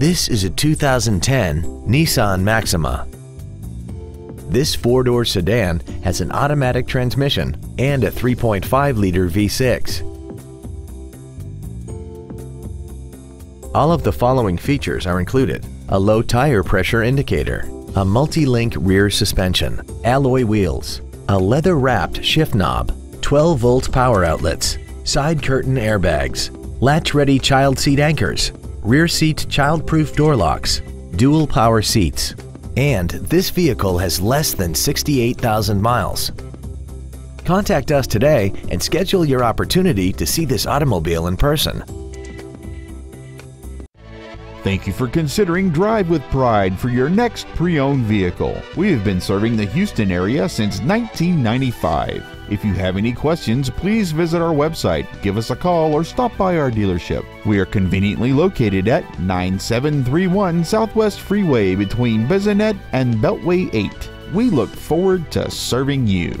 This is a 2010 Nissan Maxima. This four-door sedan has an automatic transmission and a 3.5-liter V6. All of the following features are included. A low tire pressure indicator, a multi-link rear suspension, alloy wheels, a leather-wrapped shift knob, 12-volt power outlets, side curtain airbags, latch-ready child seat anchors, rear seat child-proof door locks, dual power seats, and this vehicle has less than 68,000 miles. Contact us today and schedule your opportunity to see this automobile in person. Thank you for considering Drive with Pride for your next pre owned vehicle. We have been serving the Houston area since 1995. If you have any questions, please visit our website, give us a call, or stop by our dealership. We are conveniently located at 9731 Southwest Freeway between Bissonnet and Beltway 8. We look forward to serving you.